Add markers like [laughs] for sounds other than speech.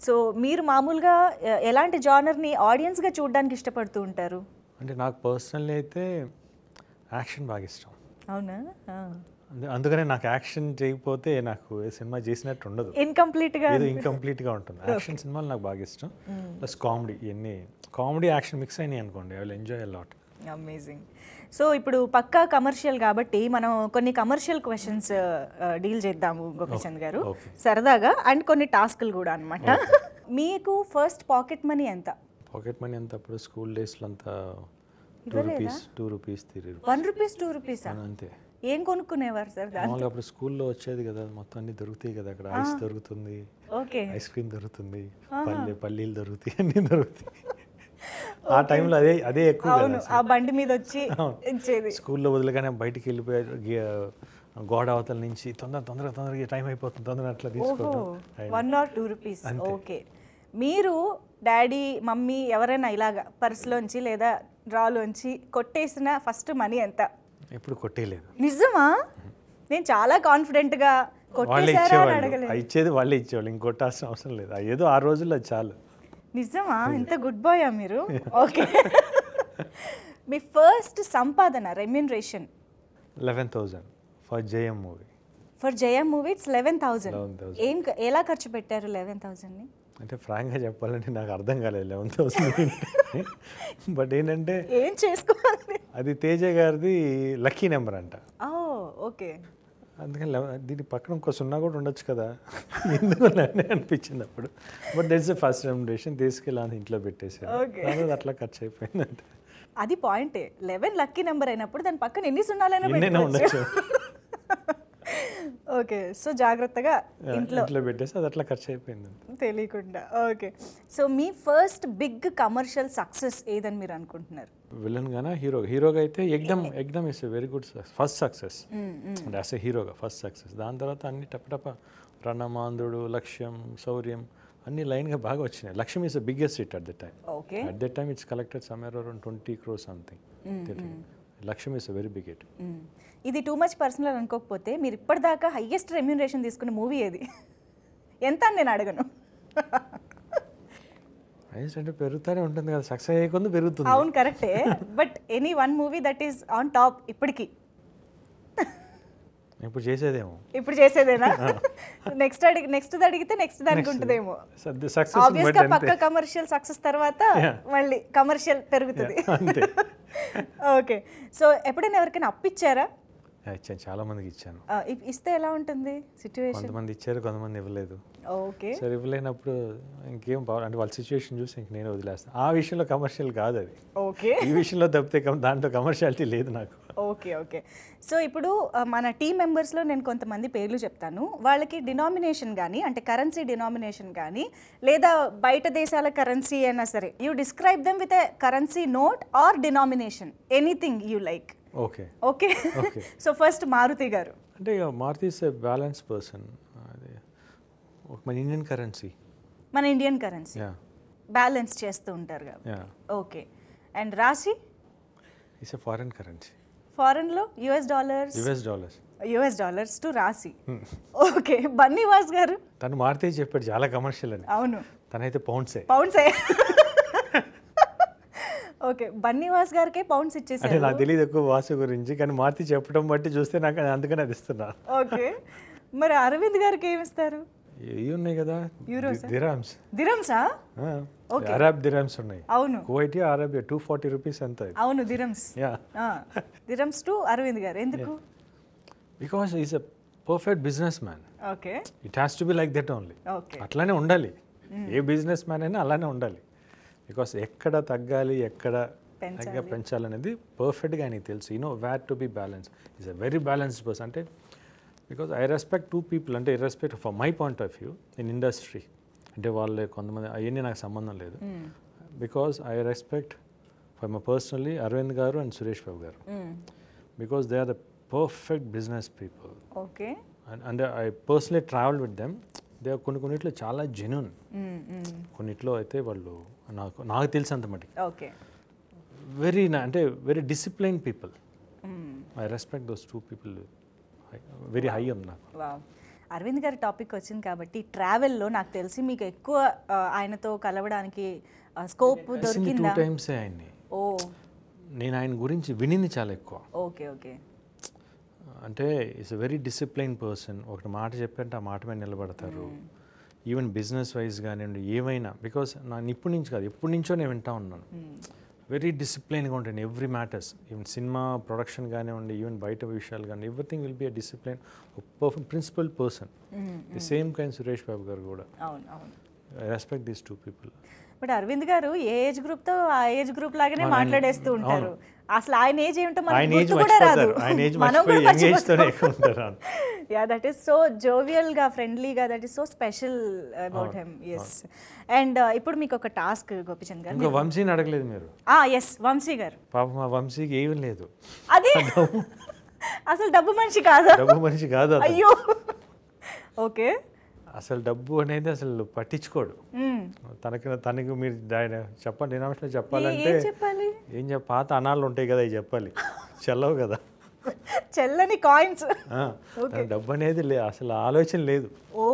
So మీరు మామూలుగా ఎలాంటి జానర్ని ఆడియన్స్గా చూడడానికి ఇష్టపడుతూ ఉంటారు? అంటే నాకు పర్సనల్లీ అయితే యాక్షన్ బాగా ఇష్టం. అవునా? అందు- అందుకనే నాకు యాక్షన్ చేయకపోతే నాకు ఏ సినిమా చేసినట్టు ఉండదు. ఇన్కంప్లీట్గా ఏదో ఇంకంప్లీట్గా ఉంటుంది. యాక్షన్ సినిమాలు నాకు బాగా ఇష్టం. ప్లస్ కామెడీ ఇవన్నీ కామెడీ యాక్షన్ మిక్స్ అయినాయి అనుకోండి. I will enjoy lot. Amazing so ఇప్పుడు పక్కా కమర్షియల్ కాబట్టి మనం కొన్ని కమర్షియల్ క్వశ్చన్స్ డీల్ చేద్దాము గోపిచంద్ గారు. సరదాగా అండ్ కొన్ని టాస్క్లు కూడా అన్నమాట. మీకు ఫస్ట్ పాకెట్ మనీ ఎంత? పాకెట్ మనీ అంతా అప్పుడు స్కూల్ డేస్లో అంతా two rupees two rupees three rupees one rupees two రూపీసా? అంతే. ఏం కొనుక్కునేవారు సార్ మామూలుగా అప్పుడు స్కూల్లో వచ్చేది కదా మొత్తం అన్ని దొరుకుతాయి కదా అక్కడ ఐస్ దొరుకుతుంది ఓకే. ఐస్ క్రీమ్ దొరుకుతుంది పల్లె పల్లీలు దొరుకుతాయి అన్నీ దొరుకుతాయి. ఆ టైంలో అదే అదే ఎక్కువ అవును ఆ బండి మీద వచ్చి ఇచ్చేది. స్కూల్లో వదిలేగానే బయటికి వెళ్ళిపోయారు గోడ అవతల నుంచి తొందర తొందరగా తొందరగా టైం అయిపోతుంది. తొందర అట్లా తీసుకోవడం one or two rupees okay. మీరు డాడీ మమ్మీ ఎవరైనా ఇలాగా పర్సులోంచి లేదా డ్రాలోంచి కొట్టేసిన ఫస్ట్ మనీ ఎంత? ఎప్పుడు కొట్టేయలేదు. నిజమా? నేను చాలా కాన్ఫిడెంట్గా వాళ్ళే కొట్టేశారా అని ఇచ్చేవాళ్ళు. అడగలేదు. ఇచ్చేది వాళ్ళే ఇచ్చేవాళ్ళు. ఇంకొట్టాల్సిన అవసరం లేదు. ఏదో ఆ రోజుల్లో చాలు. నిజమా? ఇంత గుడ్ బాయా మీరు? ఓకే మీ ఫస్ట్ సంపాదన remuneration eleven thousand for JM movie for Jayam movie it's eleven thousand 11,000. ఏం ఎలా ఖర్చు పెట్టారు లెవెన్ థౌసండ్ని అంటే ఫ్రాంక్గా చెప్పాలంటే నాకు అర్థం కాలేదు లెవెన్ థౌసండ్ బట్ ఏంటంటే ఏం చేసుకోవాలి? అది తేజ గారిది లక్కీ నెంబర్ అంట. ఓకే అందుకని దీని పక్కన ఇంకో సున్నా కూడా ఉండొచ్చు కదా. ఎందుకు అని అనిపించింది అప్పుడు. బట్ దట్స్ ఫస్ట్ రెమ్యునరేషన్ తీసుకెళ్ళి ఇంట్లో పెట్టేసాను అట్లా ఖర్చు అయిపోయింది అది పాయింటే లెవెన్ లక్కీ నెంబర్ అయినప్పుడు దాని పక్కన ఎన్ని సున్నాలైనా ఉండొచ్చు. ఓకే సో జాగ్రత్తగా ఇంట్లో ఇంట్లో పెట్టేసి అది అట్లా ఖర్చు అయిపోయింది. తెలియకుండా ఓకే. సో మీ ఫస్ట్ బిగ్ కమర్షియల్ సక్సెస్ ఏదని మీరు అనుకుంటున్నారు? విలన్ గానా హీరో? హీరోగా అయితే ఎగ్దమ్ ఎగ్దమ్ is very good first success అంటే ఎ హీరోగా ఫస్ట్ సక్సెస్ దాని తర్వాత అన్ని టపటప రణమాంధ్రుడు లక్ష్యం శౌర్యం అన్ని లైన్గా బాగా వచ్చినాయి. Lakshyam is the biggest hit at the time okay at that time it's collected somewhere around twenty crore something Lakshyam is very big hit ఇది టూ మచ్ పర్సనల్ అనుకోకపోతే మీరు ఇప్పటిదాకా హైయెస్ట్ రెమ్యూనరేషన్ తీసుకున్న మూవీ ఏది? ఎంత అని నేను అడగను. ప్రైస్ అంటే పెరుగుతూనే ఉంటుంది కదా సక్సెస్ అయ్యే పెరుగుతుంది. అవును కరెక్టే but any one movie that is on top ఇప్పటికి. ఇప్పుడు చేసేదేమో. ఇప్పుడు చేసేదేనా? [laughs] నెక్స్ట్ అడిగి నెక్స్ట్ అడిగితే నెక్స్ట్ దానికి ఉంటుందేమో. సక్సెస్ ఆబ్వియస్గా పక్క కమర్షియల్ సక్సెస్ తర్వాత మళ్ళీ కమర్షియల్ పెరుగుతుంది. అంతే. ఓకే సో ఎప్పుడైనా ఎవరికైనా అప్పిచ్చారా ఇచ్చాను చాలా మందికి ఇచ్చాను. ఇస్తే ఎలా ఉంటుంది సిచ్యువేషన్ కొంతమంది ఇచ్చారు కొంతమంది ఇవ్వలేదు. ఓకే. సరే ఇవ్వలేనప్పుడు ఇంకేం బాగా అంటే వాళ్ళ సిచ్యువేషన్ చూసి ఇంక నేను వదిలేస్తాను. ఆ విషయంలో కమర్షియల్ కాదు అది. ఓకే. ఈ విషయంలో తప్పితే దాంట్లో కమర్షియాలిటీ లేదు నాకు. Okay okay. సో ఇప్పుడు మన టీం మెంబర్స్లో నేను కొంతమంది పేర్లు చెప్తాను. వాళ్ళకి డినామినేషన్ కానీ అంటే కరెన్సీ డినామినేషన్ కానీ లేదా బయట దేశాల కరెన్సీ అయినా సరే you describe them with a currency note or denomination anything you like okay okay. So first Maruthi garu. అంటే Maruthi is a balance person అది ఒక మన ఇండియన్ కరెన్సీ మన ఇండియన్ కరెన్సీ యా బ్యాలెన్స్ చేస్తూ ఉంటారు కాబట్టి. Okay and Rashi it's a foreign currency ఫారెన్లో US dollars US dollars US dollars to Rashi okay Bunny Vas garu? తను మారుతి చెప్పాడు చాలా కమర్షియల్ అని. అవును. తనైతే పౌండ్సే పౌండ్సే [laughs] ఓకే బన్నీవాస్ గారికే పౌండ్స్ అంటే ఇచ్చేసారు నాకు తెలియదు ఎక్కువ వాసు గురించి కానీ మారుతి చెప్పడం బట్టి చూస్తే నాకు అది అందుకని అది ఇస్తున్నా. ఓకే మరి అరవింద్ గారికి ఏమి ఇస్తారు? ఇవి ఉన్నాయి కదా? దిరామ్స్. దిరమ్సా? అరబ్ దిరామ్స్ ఉన్నాయి. అవును. Kuwait Arabia two forty rupees ఎంత అవును dirhams. Yeah. Dirhams to Aravind garu. ఎందుకు? Because is a perfect business man okay. It has to be like that only okay. అట్లానే ఉండాలి. ఏ బిజినెస్ మ్యాన్ అయినా అలానే ఉండాలి. బికాస్ ఎక్కడ తగ్గాలి ఎక్కడ తగ్గ పెంచాలనేది పర్ఫెక్ట్గా ఆయనకి తెలుసు. You know what to be balance is a very balanced person అంటే because I respect two people అంటే respect for my point of view in industry అంటే వాళ్ళు కొంతమంది అవన్నీ నాకు సంబంధం లేదు. Because I respect for my personally Aravind garu and Suresh Babu garu. Because they are the perfect business people okay and I personally travel with them they కొన్ని కొన్నిట్లో చాలా జెన్యున్ కొన్నిట్లో అయితే వాళ్ళు నాకు నాకు తెలిసినంత మటుకు. ఓకే. వెరీ అంటే very discipline people I respect those two people very high ఉంది నాకు. అరవింద్ గారి టాపిక్ వచ్చింది కాబట్టి ట్రావెల్లో నాకు తెలిసి మీకు ఎక్కువ ఆయనతో కలవడానికి స్కోప్ టూ దొరికిందా? టైమ్సే ఆయన్ని. ఓ. నేను ఆయన గురించి వినింది చాలా ఎక్కువ. Okay okay. అంటే ఇట్స్ వెరీ డిసిప్లైన్ పర్సన్ ఒకటి మాట చెప్పంటే ఆ మాట మీద నిలబడతారు. ఈవెన్ బిజినెస్ వైజ్ కానివ్వండి ఏమైనా బికాస్ నేను ఇప్పటి నుంచి కాదు ఎప్పటి నుంచో నేను వింటా ఉన్నాను. వెరీ డిసిప్లైన్గా ఉంటాను every matters even cinema production కానివ్వండి ఈవెన్ బయట విషయాలు కానీ everything will be a discipline perfect principle person the same kind Suresh Babu garu కూడా. Respect these two people but Aravind garu a age గ్రూప్తో ఆ ఏజ్ గ్రూప్ లాగానే మాట్లాడేస్తూ ఉంటారు. అసలు ఆయన ఏజ్ ఏజ్ గుర్తు కూడా రాదు. మనం కూడా యా దట్ ఈస్ సో జోవియల్గా ఫ్రెండ్లీగా that is so special about him yes and ఇప్పుడు మీకు ఒక టాస్క్ గోపిచంద్ గారు. ఇంకా వంశీని అడగలేదు మీరు. ఎస్ వంశీ గారు. పాప మా వంశీకి ఏమీ లేదు. అది. అసలు డబ్బు మనిషి కాదా? డబ్బు మనిషి కాదు. అయ్యో. ఓకే. అసలు డబ్బు అనేది అసలు పట్టించుకోడు. తనకి తనకు మీరు చెప్పండి డినామినేషన్ చెప్పాలంటే ఏం చెప్పాలి? ఏం చెప్ప పాత అనాలు ఉంటాయి కదా అవి చెప్పాలి. [laughs] చెల్లవు కదా. చెల్లని కాయిన్స్ డబ్బు అనేది లే అసలు ఆలోచన లేదు. ఓ.